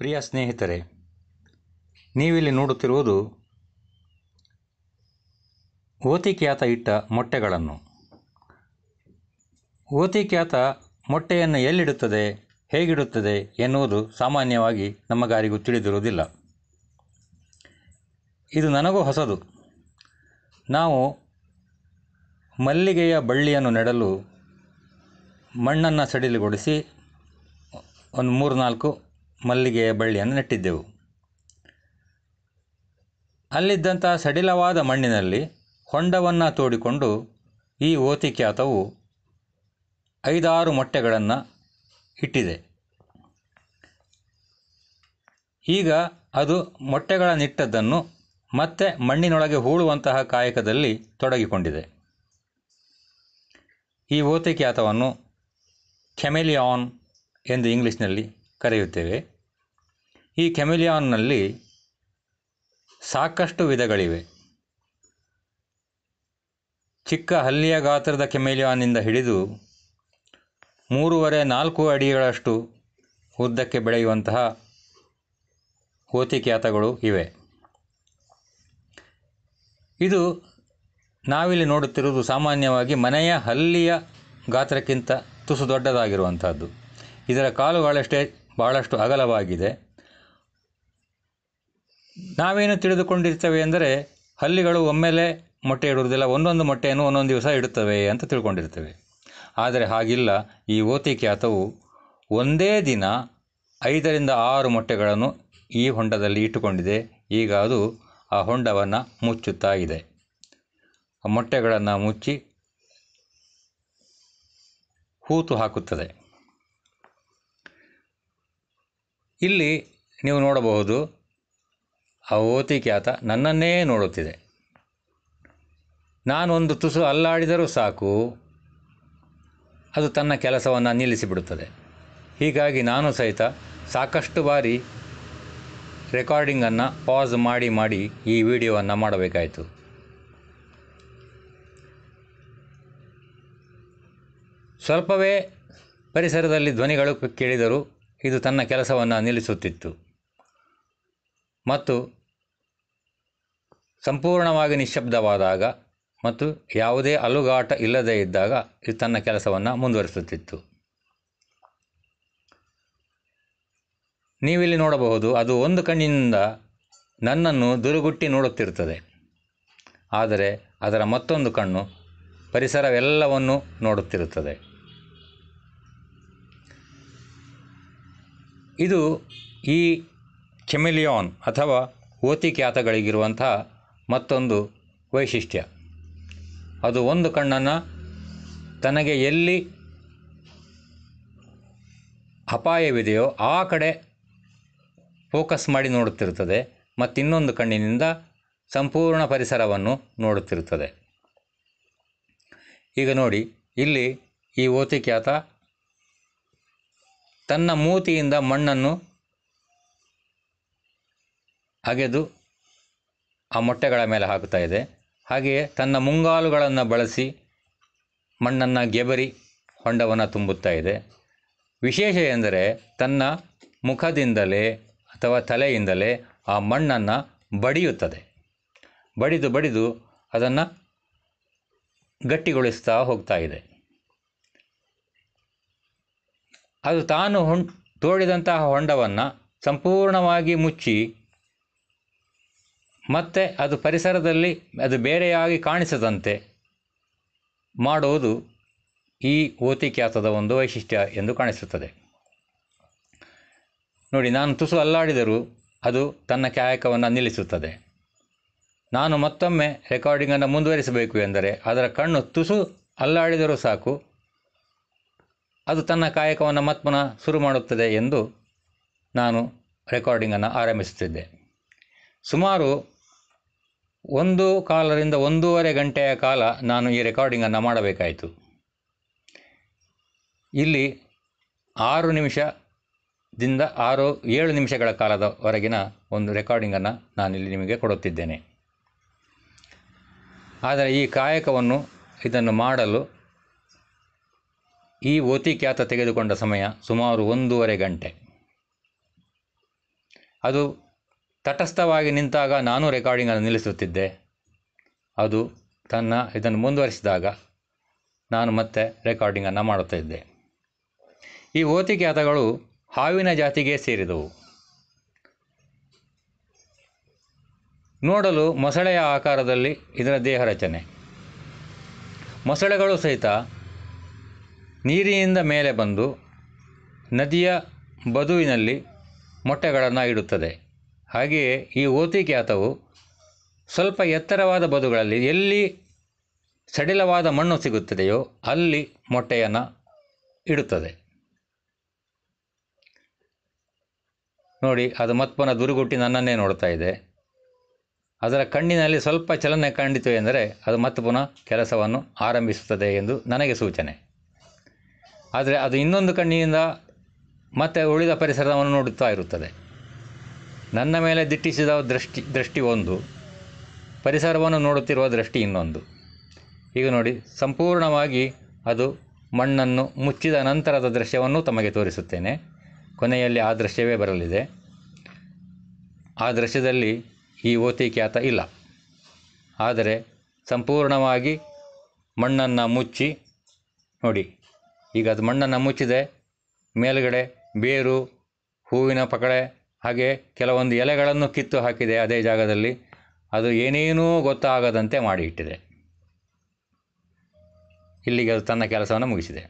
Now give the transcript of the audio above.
ಪ್ರಿಯ ಸ್ನೇಹಿತರೆ, ನೀವಿಲ್ಲಿ ನೋಡುತ್ತಿರುವುದು ಓತಿಕ್ಯಾತ ಇಟ್ಟ ಮೊಟ್ಟೆಗಳನ್ನು. ಓತಿಕ್ಯಾತ ಮೊಟ್ಟೆಯನ್ನು ಎಲ್ಲಿಡುತ್ತದೆ, ಹೇಗಿಡುತ್ತದೆ ಎನ್ನುವುದು ಸಾಮಾನ್ಯವಾಗಿ ನಮಗಾರಿಗೂ ತಿಳಿದಿರುವುದಿಲ್ಲ. ಇದು ನನಗೂ ಹೊಸದು. ನಾವು ಮಲ್ಲಿಗೆಯ ಬಳ್ಳಿಯನ್ನು ನೆಡಲು ಮಣ್ಣನ್ನು ಸಡಿಲಗೊಳಿಸಿ ಒಂದು ಮೂರು ನಾಲ್ಕು ಮಲ್ಲಿಗೆಯ ಬಳ್ಳಿಯನ್ನು ನೆಟ್ಟಿದ್ದೆವು. ಅಲ್ಲಿದ್ದಂಥ ಸಡಿಲವಾದ ಮಣ್ಣಿನಲ್ಲಿ ಹೊಂಡವನ್ನು ತೋಡಿಕೊಂಡು ಈ ಓತಿಕ್ಯಾತವು ಐದಾರು ಮೊಟ್ಟೆಗಳನ್ನು ಇಟ್ಟಿದೆ. ಈಗ ಅದು ಮೊಟ್ಟೆಗಳನ್ನಿಟ್ಟದ್ದನ್ನು ಮತ್ತೆ ಮಣ್ಣಿನೊಳಗೆ ಹೂಳುವಂತಹ ಕಾಯಕದಲ್ಲಿ ತೊಡಗಿಕೊಂಡಿದೆ. ಈ ಓತಿಕ್ಯಾತವನ್ನು ಕೆಮೆಲಿಯಾನ್ ಎಂದು ಇಂಗ್ಲೀಷ್ನಲ್ಲಿ ಕರೆಯುತ್ತೇವೆ. ಈ ಕೆಮಿಲಿಯಾನ್ನಲ್ಲಿ ಸಾಕಷ್ಟು ವಿಧಗಳಿವೆ. ಚಿಕ್ಕ ಹಲ್ಲಿಯ ಗಾತ್ರದ ಕೆಮಿಲಿಯಾನ್ನಿಂದ ಹಿಡಿದು ಮೂರುವರೆ ನಾಲ್ಕು ಅಡಿಗಳಷ್ಟು ಉದ್ದಕ್ಕೆ ಬೆಳೆಯುವಂತಹ ಹೋತಿಖ್ಯಾತಗಳು ಇವೆ. ಇದು ನಾವಿಲ್ಲಿ ನೋಡುತ್ತಿರುವುದು ಸಾಮಾನ್ಯವಾಗಿ ಮನೆಯ ಹಲ್ಲಿಯ ಗಾತ್ರಕ್ಕಿಂತ ತುಸು ದೊಡ್ಡದಾಗಿರುವಂಥದ್ದು ಇದರ ಕಾಲುಗಳಷ್ಟೇ ಬಹಳಷ್ಟು ಅಗಲವಾಗಿದೆ. ನಾವೇನು ತಿಳಿದುಕೊಂಡಿರ್ತೇವೆ ಎಂದರೆ ಹಲ್ಲಿಗಳು ಒಮ್ಮೆಲೆ ಮೊಟ್ಟೆ ಇಡುವುದಿಲ್ಲ, ಒಂದೊಂದು ಮೊಟ್ಟೆಯನ್ನು ಒಂದೊಂದು ದಿವಸ ಇಡುತ್ತವೆ ಅಂತ ತಿಳ್ಕೊಂಡಿರ್ತೇವೆ. ಆದರೆ ಹಾಗಿಲ್ಲ, ಈ ಓತಿಕ್ಯಾತವು ಒಂದೇ ದಿನ ಐದರಿಂದ ಆರು ಮೊಟ್ಟೆಗಳನ್ನು ಈ ಹೊಂಡದಲ್ಲಿ ಇಟ್ಟುಕೊಂಡಿದೆ. ಈಗ ಅದು ಆ ಹೊಂಡವನ್ನು ಮುಚ್ಚುತ್ತಾ ಇದೆ. ಮೊಟ್ಟೆಗಳನ್ನು ಮುಚ್ಚಿ ಹೂತು ಹಾಕುತ್ತದೆ. ಇಲ್ಲಿ ನೀವು ನೋಡಬಹುದು, ಆ ನನ್ನನ್ನೇ ನೋಡುತ್ತಿದೆ. ನಾನೊಂದು ತುಸು ಅಲ್ಲಾಡಿದರೂ ಸಾಕು, ಅದು ತನ್ನ ಕೆಲಸವನ್ನು ನಿಲ್ಲಿಸಿಬಿಡುತ್ತದೆ. ಹೀಗಾಗಿ ನಾನು ಸಹಿತ ಸಾಕಷ್ಟು ಬಾರಿ ರೆಕಾರ್ಡಿಂಗನ್ನು ಪಾಸ್ ಮಾಡಿ ಮಾಡಿ ಈ ವಿಡಿಯೋವನ್ನು ಮಾಡಬೇಕಾಯಿತು. ಸ್ವಲ್ಪವೇ ಪರಿಸರದಲ್ಲಿ ಧ್ವನಿಗಳು ಕೇಳಿದರೂ ಇದು ತನ್ನ ಕೆಲಸವನ್ನು ನಿಲ್ಲಿಸುತ್ತಿತ್ತು. ಮತ್ತು ಸಂಪೂರ್ಣವಾಗಿ ನಿಶ್ಶಬ್ದವಾದಾಗ ಮತ್ತು ಯಾವುದೇ ಅಲುಗಾಟ ಇಲ್ಲದೇ ಇದ್ದಾಗ ಇದು ತನ್ನ ಕೆಲಸವನ್ನು ಮುಂದುವರಿಸುತ್ತಿತ್ತು. ನೀವಿಲ್ಲಿ ನೋಡಬಹುದು, ಅದು ಒಂದು ಕಣ್ಣಿನಿಂದ ನನ್ನನ್ನು ದುರುಗುಟ್ಟಿ ನೋಡುತ್ತಿರುತ್ತದೆ. ಆದರೆ ಅದರ ಮತ್ತೊಂದು ಕಣ್ಣು ಪರಿಸರವೆಲ್ಲವನ್ನು ನೋಡುತ್ತಿರುತ್ತದೆ. ಇದು ಈ ಕೆಮಿಲಿಯಾನ್ ಅಥವಾ ಓತಿಕ್ಯಾತಗಳಿಗಿರುವಂಥ ಮತ್ತೊಂದು ವೈಶಿಷ್ಟ್ಯ. ಅದು ಒಂದು ಕಣ್ಣನ್ನು ತನಗೆ ಎಲ್ಲಿ ಅಪಾಯವಿದೆಯೋ ಆ ಕಡೆ ಫೋಕಸ್ ಮಾಡಿ ನೋಡುತ್ತಿರುತ್ತದೆ, ಮತ್ತಿನ್ನೊಂದು ಕಣ್ಣಿನಿಂದ ಸಂಪೂರ್ಣ ಪರಿಸರವನ್ನು ನೋಡುತ್ತಿರುತ್ತದೆ. ಈಗ ನೋಡಿ, ಇಲ್ಲಿ ಈ ಓತಿಕ್ಯಾತ ತನ್ನ ಮೂತಿಯಿಂದ ಮಣ್ಣನ್ನು ಅಗೆದು ಆ ಮೊಟ್ಟೆಗಳ ಮೇಲೆ ಹಾಕುತ್ತಾ ಇದೆ. ಹಾಗೆಯೇ ತನ್ನ ಮುಂಗಾಲುಗಳನ್ನು ಬಳಸಿ ಮಣ್ಣನ್ನು ಗೆಬರಿ ಹೊಂಡವನ್ನು ತುಂಬುತ್ತಾ ಇದೆ. ವಿಶೇಷ ಎಂದರೆ ತನ್ನ ಮುಖದಿಂದಲೇ ಅಥವಾ ತಲೆಯಿಂದಲೇ ಆ ಮಣ್ಣನ್ನು ಬಡಿಯುತ್ತದೆ. ಬಡಿದು ಬಡಿದು ಅದನ್ನು ಗಟ್ಟಿಗೊಳಿಸ್ತಾ ಹೋಗ್ತಾ ಇದೆ. ಅದು ತಾನು ಹೊಂ, ತೋಡಿದಂತಹ ಹೊಂಡವನ್ನು ಸಂಪೂರ್ಣವಾಗಿ ಮುಚ್ಚಿ, ಮತ್ತೆ ಅದು ಪರಿಸರದಲ್ಲಿ ಅದು ಬೇರೆಯಾಗಿ ಕಾಣಿಸದಂತೆ ಮಾಡುವುದು ಈ ಓತಿಕ್ಯಾತದ ಒಂದು ವೈಶಿಷ್ಟ್ಯ ಎಂದು ಕಾಣಿಸುತ್ತದೆ. ನೋಡಿ, ನಾನು ತುಸು ಅಲ್ಲಾಡಿದರೂ ಅದು ತನ್ನ ಕಾಯಕವನ್ನು ನಿಲ್ಲಿಸುತ್ತದೆ. ನಾನು ಮತ್ತೊಮ್ಮೆ ರೆಕಾರ್ಡಿಂಗನ್ನು ಮುಂದುವರಿಸಬೇಕು ಎಂದರೆ ಅದರ ಕಣ್ಣು ತುಸು ಅಲ್ಲಾಡಿದರೂ ಸಾಕು ಅದು ತನ್ನ ಕಾಯಕವನ್ನು ಮತ್ತೆ ಪುನಃ ಶುರು ಮಾಡುತ್ತದೆ ಎಂದು ನಾನು ರೆಕಾರ್ಡಿಂಗನ್ನು ಆರಂಭಿಸುತ್ತಿದ್ದೆ. ಸುಮಾರು ಒಂದು ಕಾಲರಿಂದ ಒಂದೂವರೆ ಗಂಟೆಯ ಕಾಲ ನಾನು ಈ ರೆಕಾರ್ಡಿಂಗನ್ನು ಮಾಡಬೇಕಾಯಿತು. ಇಲ್ಲಿ ಆರು ನಿಮಿಷದಿಂದ ಆರು, ಏಳು ನಿಮಿಷಗಳ ಕಾಲದವರೆಗಿನ ಒಂದು ರೆಕಾರ್ಡಿಂಗನ್ನು ನಾನಿಲ್ಲಿ ನಿಮಗೆ ಕೊಡುತ್ತಿದ್ದೇನೆ. ಆದರೆ ಈ ಕಾಯಕವನ್ನು ಇದನ್ನು ಮಾಡಲು ಈ ಓತಿಕ್ಯಾತ ತೆಗೆದುಕೊಂಡ ಸಮಯ ಸುಮಾರು ಒಂದೂವರೆ ಗಂಟೆ. ಅದು ತಟಸ್ಥವಾಗಿ ನಿಂತಾಗ ನಾನು ರೆಕಾರ್ಡಿಂಗನ್ನು ನಿಲ್ಲಿಸುತ್ತಿದ್ದೆ. ಅದು ತನ್ನ ಇದನ್ನು ಮುಂದುವರಿಸಿದಾಗ ನಾನು ಮತ್ತೆ ರೆಕಾರ್ಡಿಂಗನ್ನು ಮಾಡುತ್ತಿದ್ದೆ. ಈ ಓತಿಕ್ಯಾತಗಳು ಹಾವಿನ ಜಾತಿಗೆ ಸೇರಿದವು. ನೋಡಲು ಮೊಸಳೆಯ ಆಕಾರದಲ್ಲಿ ಇದರ ದೇಹ ರಚನೆ. ಮೊಸಳೆಗಳು ಸಹಿತ ನೀರಿನಿಂದ ಮೇಲೆ ಬಂದು ನದಿಯ ಬದುವಿನಲ್ಲಿ ಮೊಟ್ಟೆಗಳನ್ನು ಇಡುತ್ತದೆ. ಹಾಗೆಯೇ ಈ ಓತಿಕ್ಯಾತವು ಸ್ವಲ್ಪ ಎತ್ತರವಾದ ಬದುಗಳಲ್ಲಿ ಎಲ್ಲಿ ಸಡಿಲವಾದ ಮಣ್ಣು ಸಿಗುತ್ತದೆಯೋ ಅಲ್ಲಿ ಮೊಟ್ಟೆಯನ್ನು ಇಡುತ್ತದೆ. ನೋಡಿ, ಅದು ಮತ್ಪನ ದುರುಗುಟ್ಟಿ ನನ್ನನ್ನೇ ನೋಡ್ತಾ ಇದೆ. ಅದರ ಕಣ್ಣಿನಲ್ಲಿ ಸ್ವಲ್ಪ ಚಲನೆ ಕಂಡಿತು ಎಂದರೆ ಅದು ಮತ್ತೆ ಪುನಃ ಕೆಲಸವನ್ನು ಆರಂಭಿಸುತ್ತದೆ ಎಂದು ನನಗೆ ಸೂಚನೆ. ಆದರೆ ಅದು ಇನ್ನೊಂದು ಕಣ್ಣಿನಿಂದ ಮತ್ತೆ ಉಳಿದ ಪರಿಸರವನ್ನು ನೋಡುತ್ತಾ ಇರುತ್ತದೆ. ನನ್ನ ಮೇಲೆ ದಿಟ್ಟಿಸಿದ ದೃಷ್ಟಿ ದೃಷ್ಟಿ ಒಂದು, ಪರಿಸರವನ್ನು ನೋಡುತ್ತಿರುವ ದೃಷ್ಟಿ ಇನ್ನೊಂದು. ಈಗ ನೋಡಿ, ಸಂಪೂರ್ಣವಾಗಿ ಅದು ಮಣ್ಣನ್ನು ಮುಚ್ಚಿದ ನಂತರದ ದೃಶ್ಯವನ್ನು ತಮಗೆ ತೋರಿಸುತ್ತೇನೆ. ಕೊನೆಯಲ್ಲಿ ಆ ದೃಶ್ಯವೇ ಬರಲಿದೆ. ಆ ದೃಶ್ಯದಲ್ಲಿ ಈ ಓತಿ ಖ್ಯಾತ ಇಲ್ಲ. ಆದರೆ ಸಂಪೂರ್ಣವಾಗಿ ಮಣ್ಣನ್ನು ಮುಚ್ಚಿ, ನೋಡಿ ಈಗ ಅದು ಮಣ್ಣನ್ನು ಮುಚ್ಚಿದೆ. ಮೇಲುಗಡೆ ಬೇರು, ಹೂವಿನ ಪಕಡೆ, ಹಾಗೆ ಕೆಲವೊಂದು ಎಲೆಗಳನ್ನು ಕಿತ್ತು ಹಾಕಿದೆ ಅದೇ ಜಾಗದಲ್ಲಿ. ಅದು ಏನೇನೂ ಗೊತ್ತಾಗದಂತೆ ಮಾಡಿ ಇಟ್ಟಿದೆ. ಇಲ್ಲಿಗೆ ಅದು ತನ್ನ ಕೆಲಸವನ್ನು ಮುಗಿಸಿದೆ.